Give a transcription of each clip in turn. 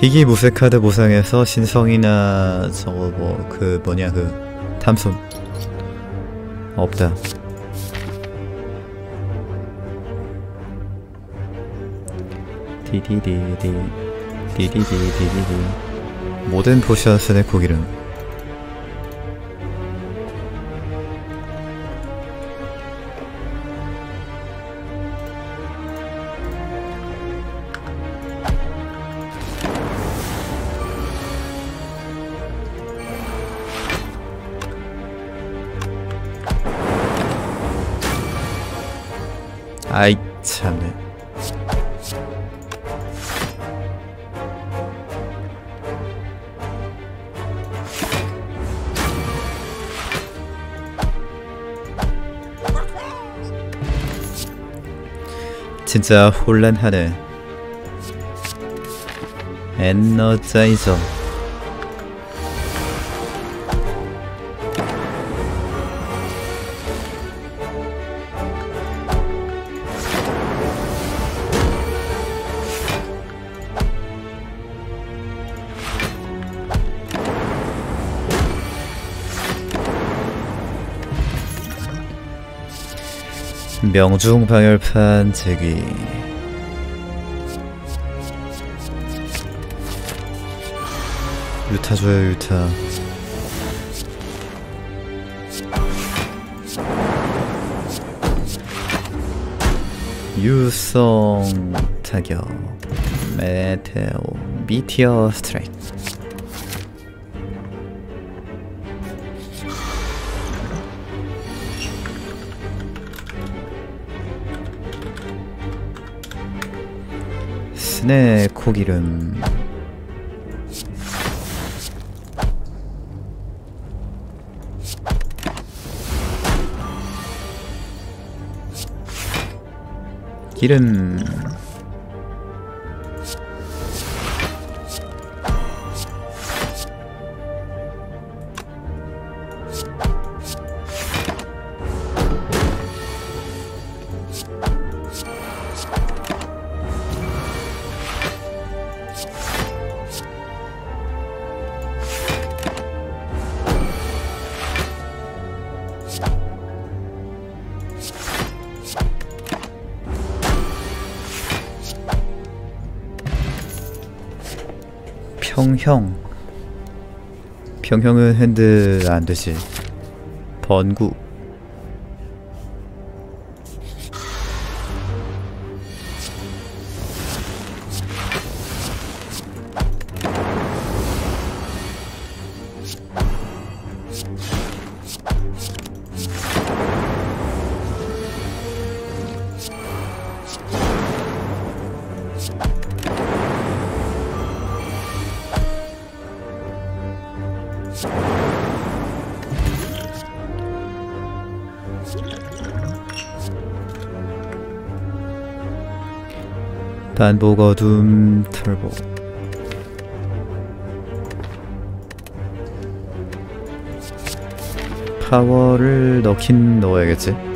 희귀 무쇠 카드 보상에서 신성이나 저거 뭐 그 뭐냐 그 탐손 없다. 디디디디 디디디디디디 모든 포션 스낵 고기름 참네 진짜 혼란하네. 에너자이저 명중 방열판 제기. 유타 줘요 유타. 유성 타격. 메테오. 미티어 스트라이크 네 코기름. 기름 평형. 평형은 핸들 안 되지 번구 반복 어둠 털보. 파워를 넣긴 넣어야겠지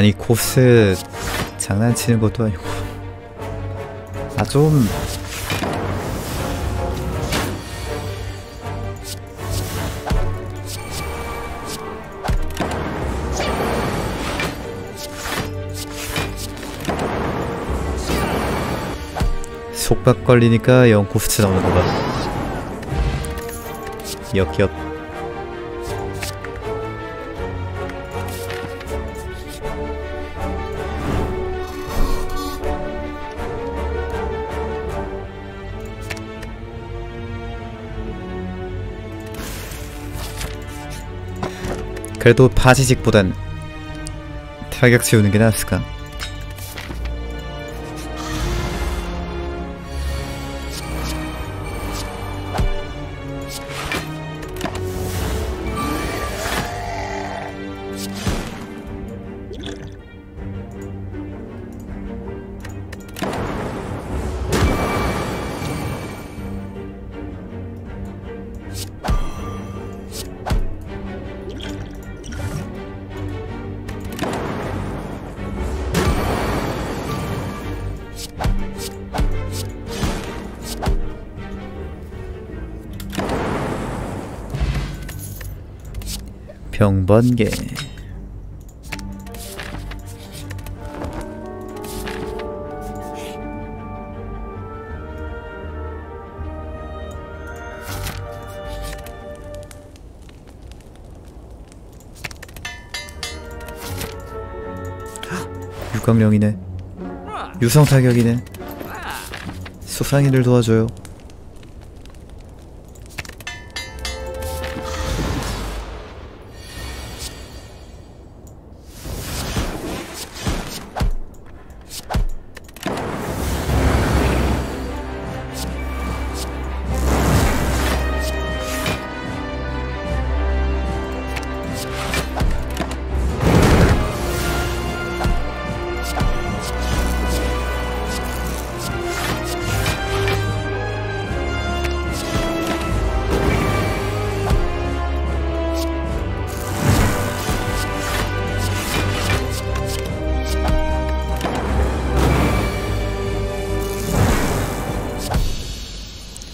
아니 코스 장난치는 것도 아니고. 아 좀. 속박 걸리니까 영 코스 나오는 거봐 역겹 그래도 바지직보단 타격 채우는 게 낫을까? 병번개 육강령이네. 유성 타격이네. 수상이를 도와줘요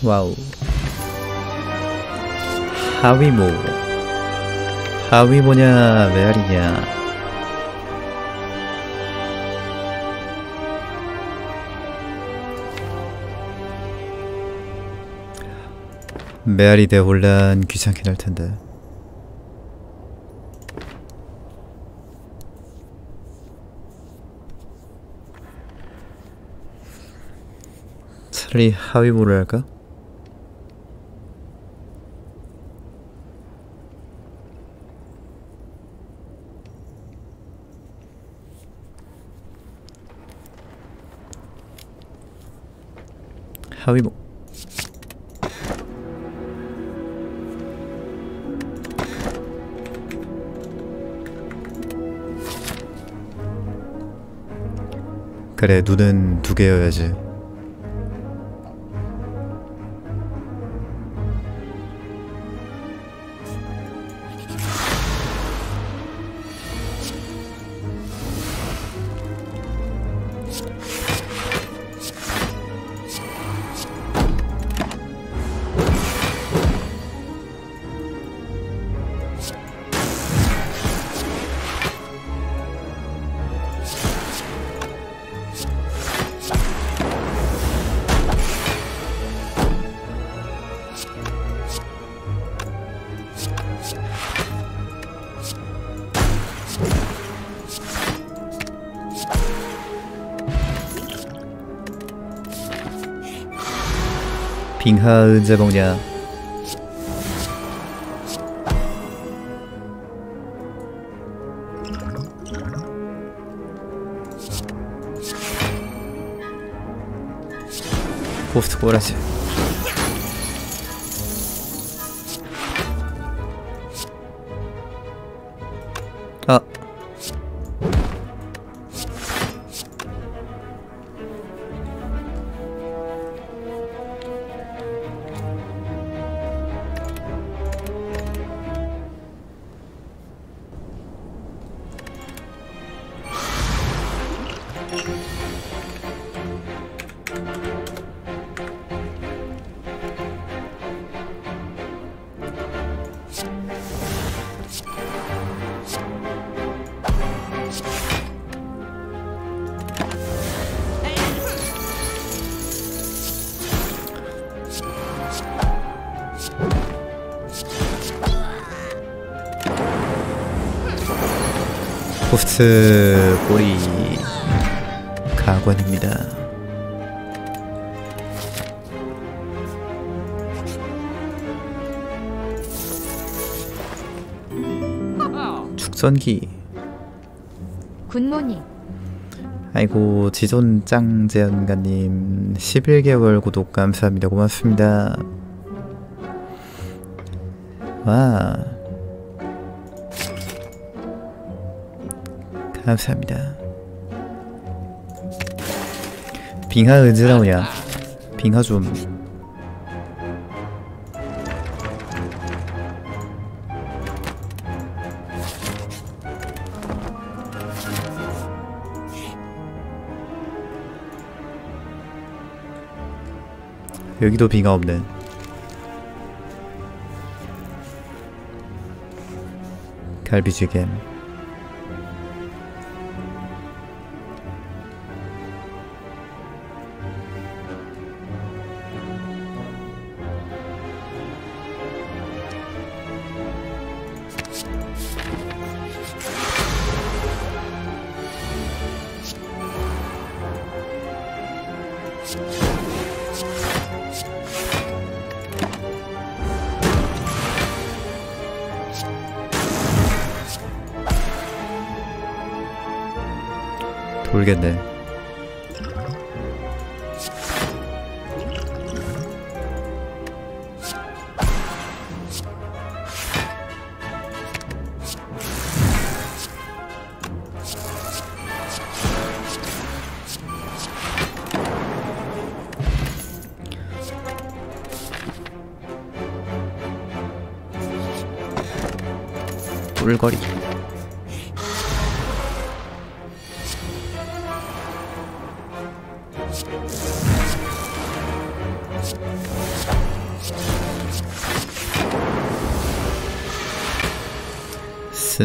와우. 하위모. 하위모냐 메아리냐. 메아리 대 혼란 귀찮긴 할 텐데. 차라리 하위모를 할까? 하위모 그래 눈은 두 개여야지 빙하 언제 먹냐? 고스트 꼬라지 고스트 꼬리 가관입니다. 축전기 굿모닝. 아이고 지존 짱재연가님 11개월 구독 감사합니다 고맙습니다 와 감사합니다. 빙하 나오냐? 빙하 좀. 여기도 빙하 없네. 갈비찌 개 돌겠네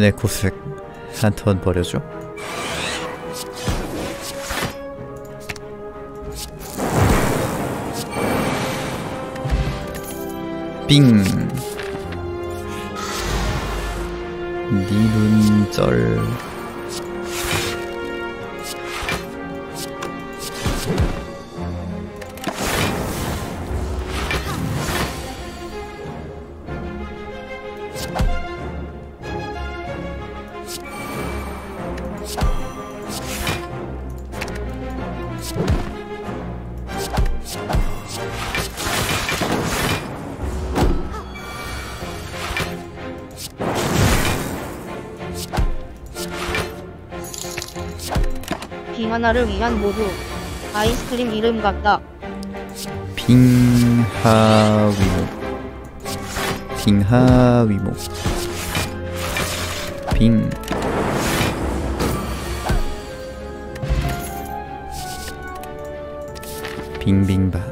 스네코스렉 한턴 버려줘. 빙. 니눈쩔 나를 위한 모두 아이스크림 이름 같다. 빙하위모. 빙하위모. 빙. 빙빙바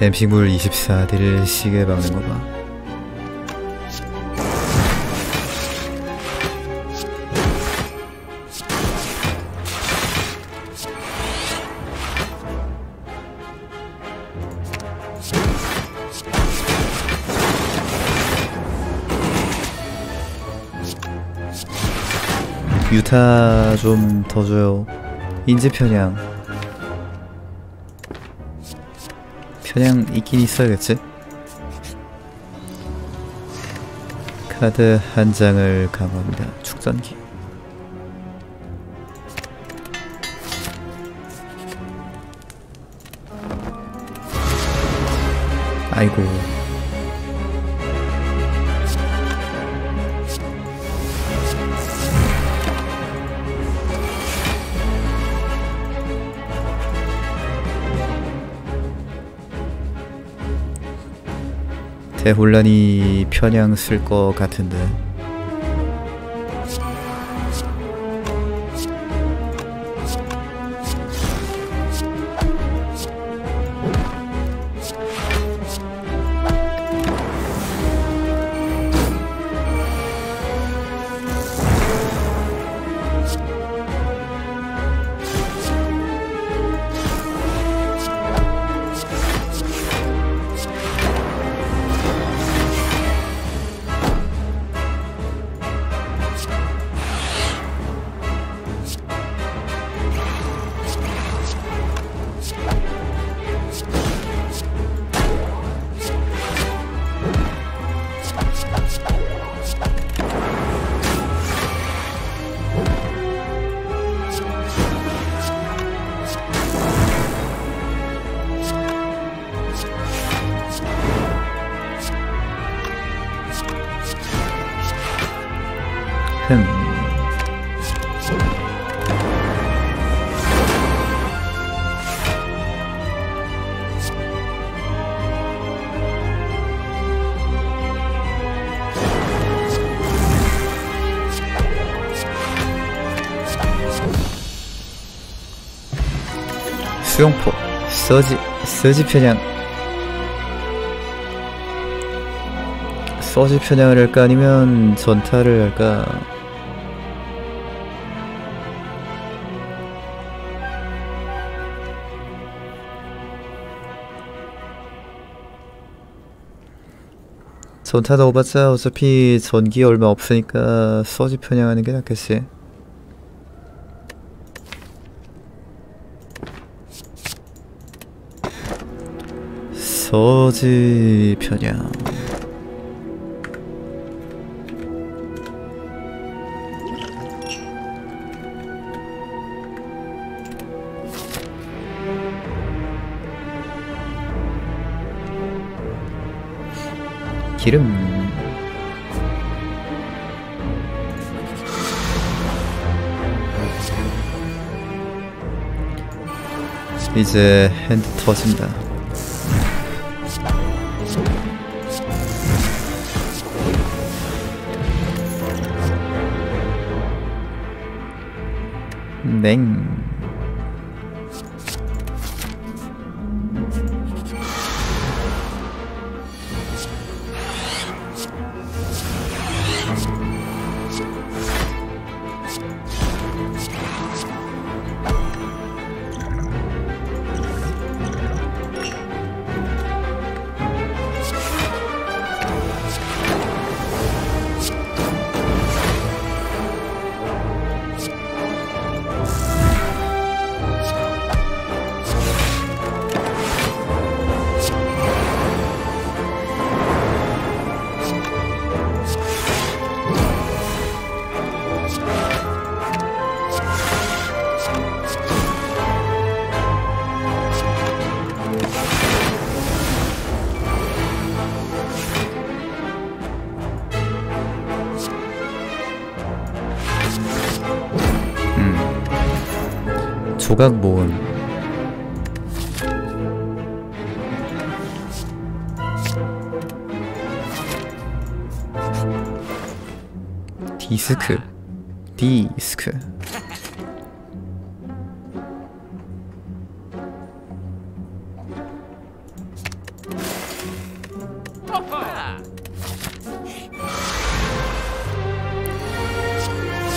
뱀식물 24대를 시계 박는 거 봐. 유타 좀 더 줘요. 인재 편향. 편향 있긴 있어야겠지? 카드 한 장을 강화합니다. 축전기. 아이고. 대혼란이 편향 쓸 것 같은데 흠. 수용포 서지 서지 편향 서지 편향을 할까 아니면 전타를 할까 전타 넣어봤자 어차피 전기 얼마 없으니까 서지 편향하는 게 낫겠지. 서지 편향 기름. 이제 핸드 터진다. 냉 조각 모음 디스크. 디스크.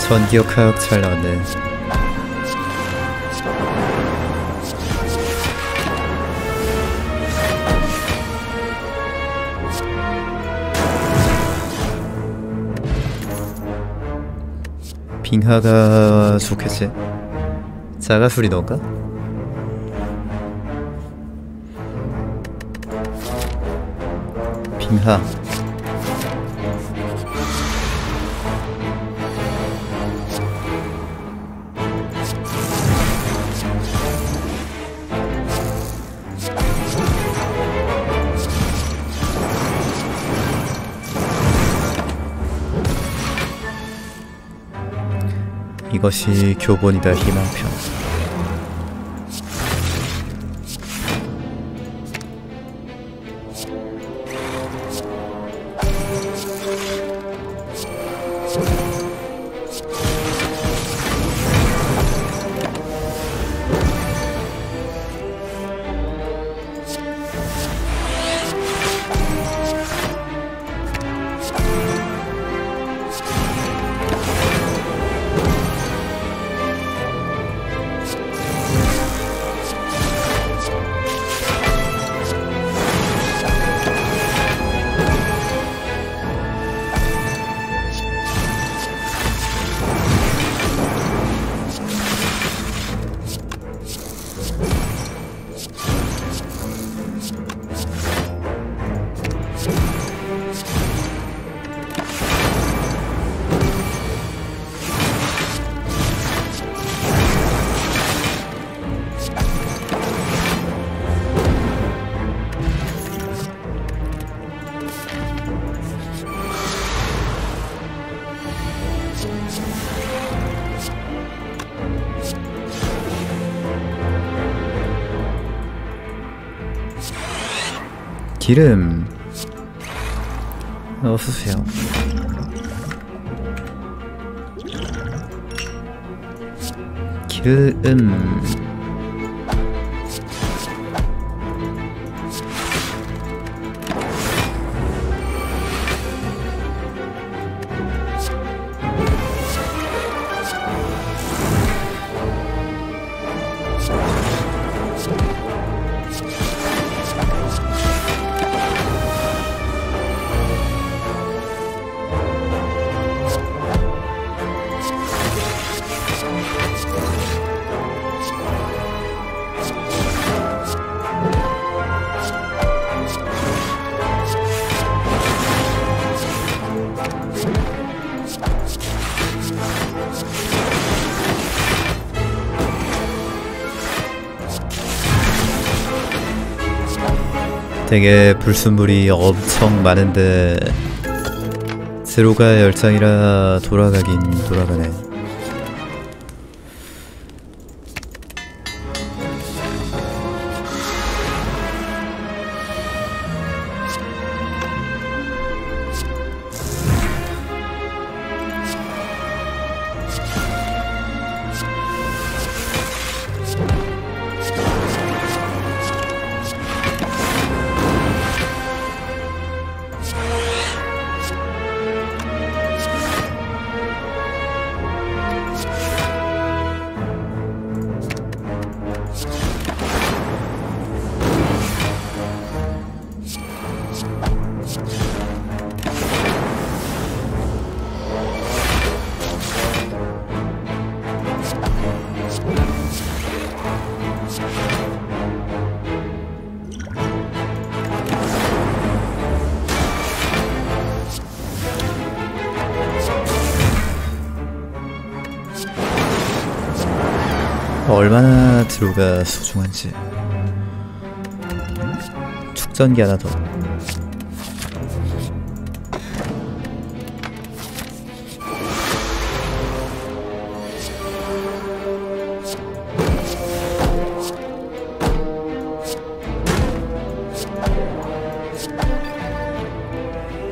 전기역 하역 잘 나왔네 빙하가 좋겠지 자가술이 넣을까? 빙하 이것이 교본이다 희망편 기름 어서오세요. 기름 되게 불순물이 엄청 많은데 제로가 열장이라 돌아가긴 돌아가네. 얼마나 드로가 소중한지. 축전기 하나 더.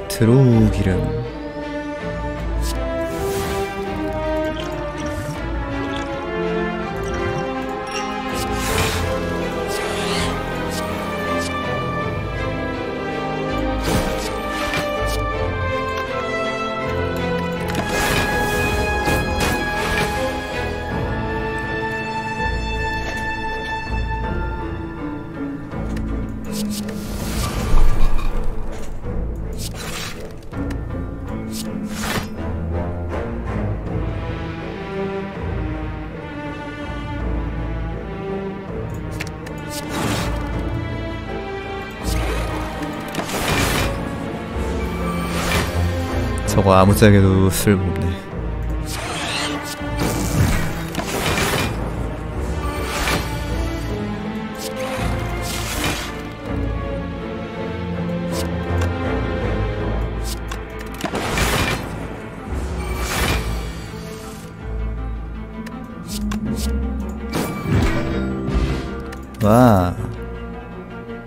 드로우 기름 저거 아무짝에도 쓸모없네 와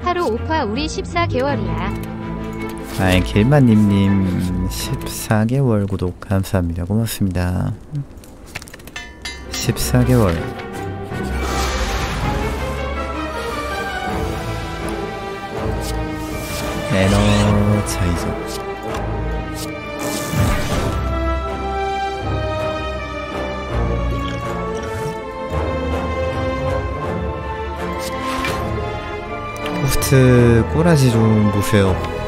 하루 오파 우리 14개월이야. 아이 길마님님 14개월 구독 감사합니다. 고맙습니다. 14개월. 에너자이저. 호스트 꼬라지 좀 보세요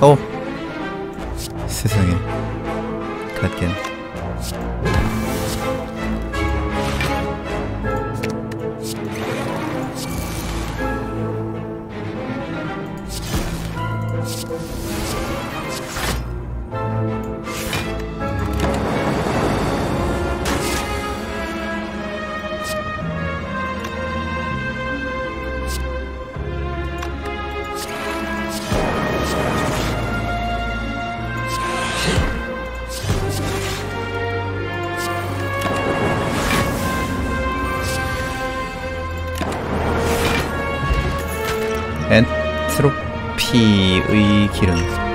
어. 세상에. 갓겐 피의 기름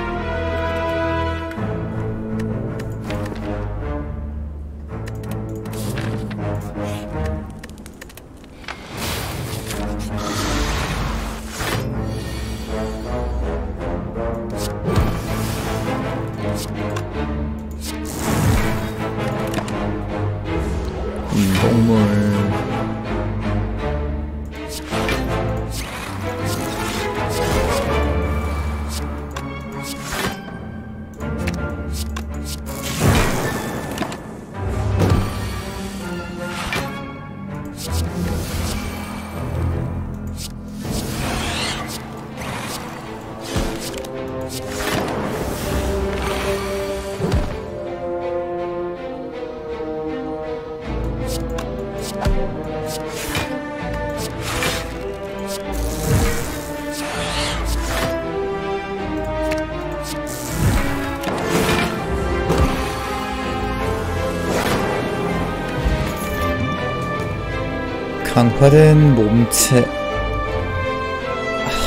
강화된 몸체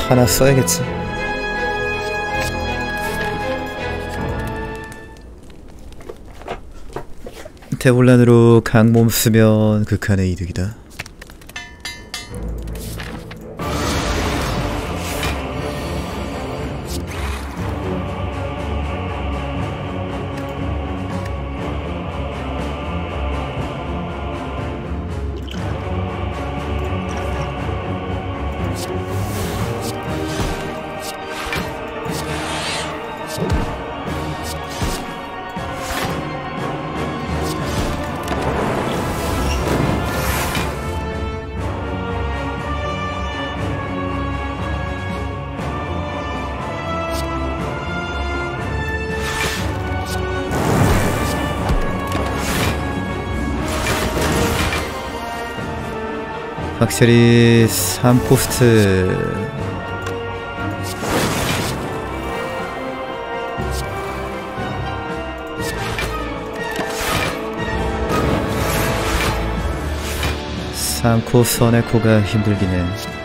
하나 써야겠지. 대혼란으로 강몸 쓰면 극한의 이득이다. 확실히 3포스트 삼코 선의 코가 힘들긴 해.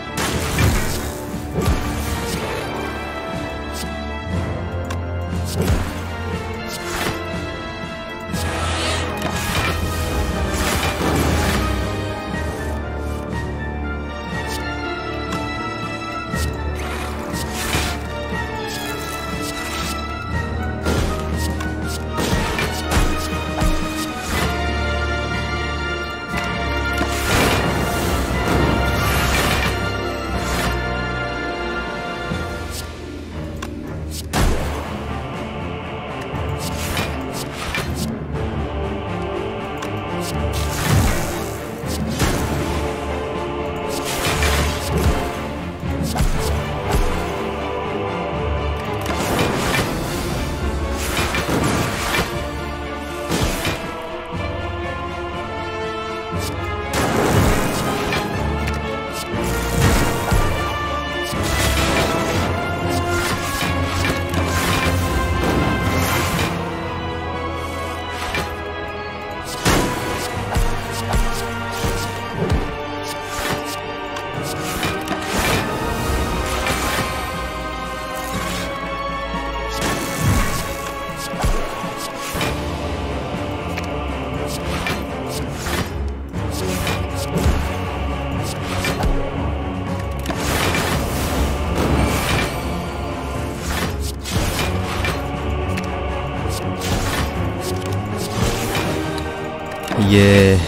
이게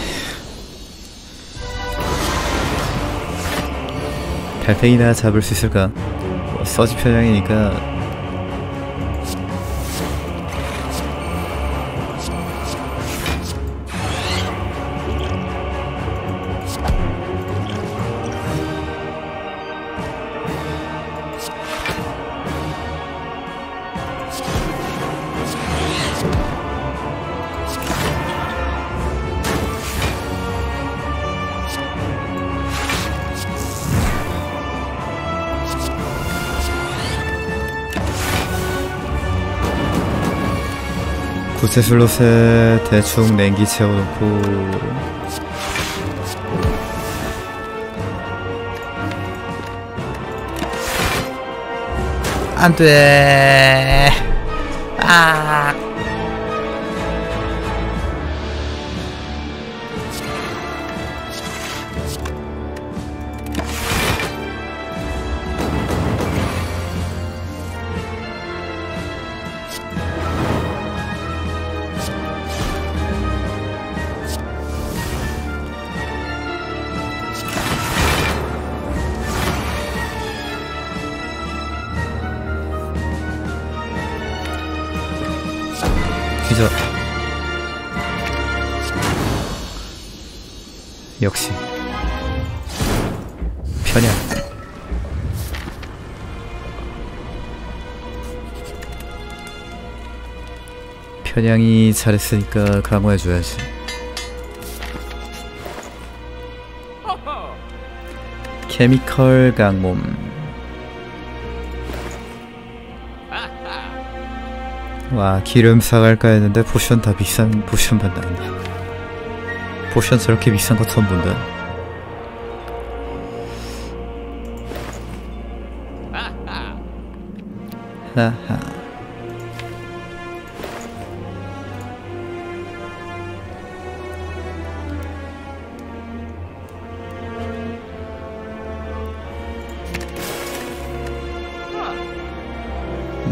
달팽이나 잡을 수 있을까? 뭐 서지 편향이니까 구체 슬롯에 대충 냉기 채워놓고. 안돼. 아 편향이 잘했으니까 강화해줘야지. 케미컬 강몸. 와 기름 사갈까 했는데 포션 다 비싼 포션 반다겠네 포션 저렇게 비싼 거 처음 본다. 하하.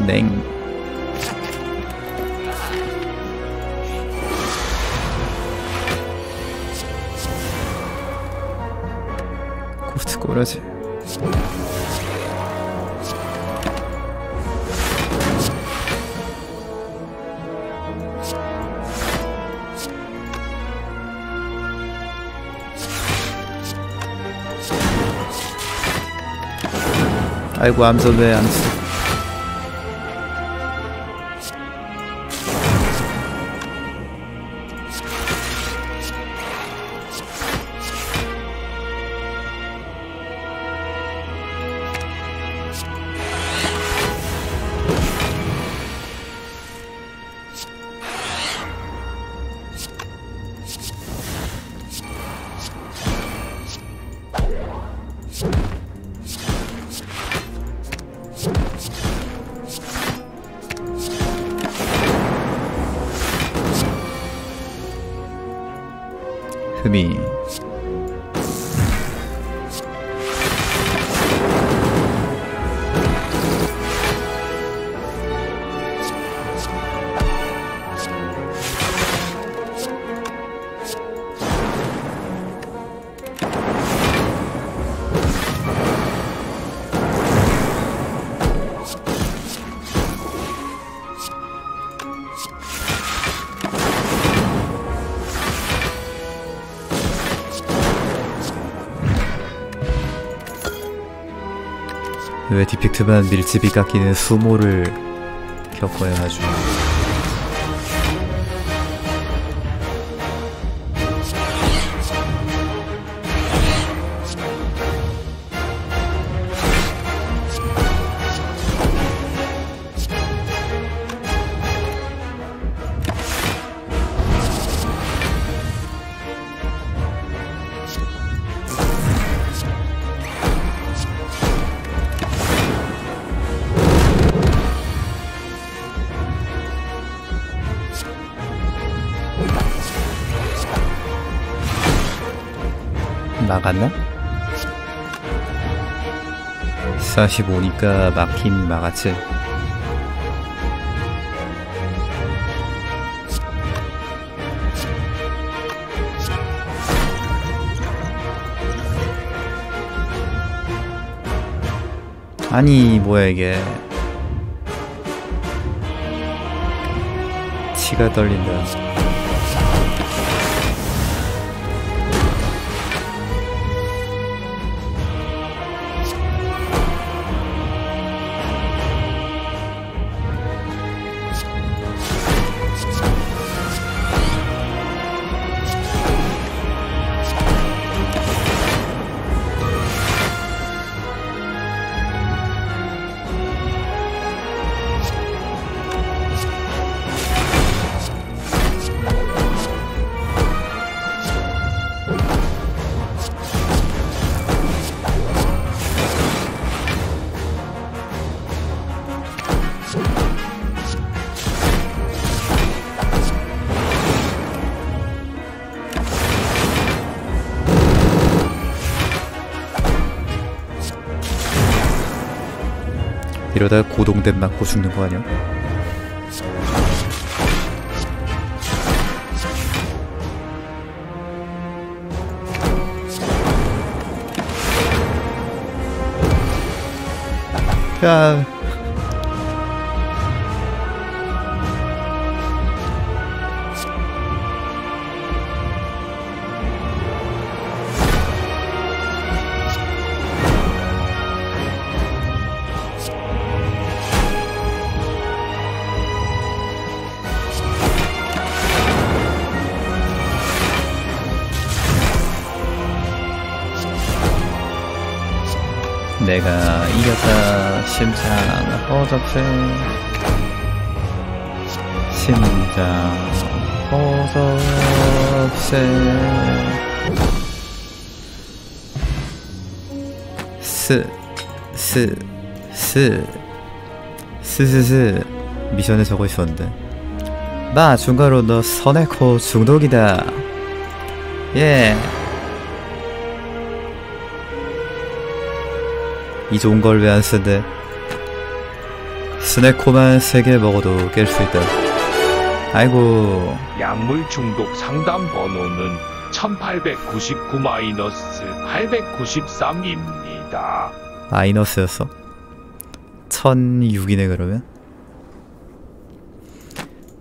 냉. 코스트 꼬라지. 아이고 왜 암수 왜 디펙트만 밀집이 깎이는 수모를 겪어야 하죠 막았나? 45니까 막힌 막았지 아니 뭐야 이게. 치가 떨린다 고동댐 맞고 죽는 거 아니야? 야. 내가 이겼다 심장 허접세 심장 허접세 스, 스, 스, 스스스. 미션에 적어 있었는데. 마 중가로 너 선에코 중독이다. 예. 이 좋은 걸 왜 안 쓰는데? 스네코만 3개 먹어도 깰 수 있다. 아이고. 약물 중독 상담 번호는 1899-893입니다. 마이너스였어? 1006이네 그러면?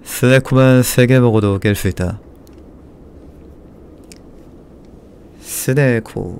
스네코만 3개 먹어도 깰 수 있다. 스네코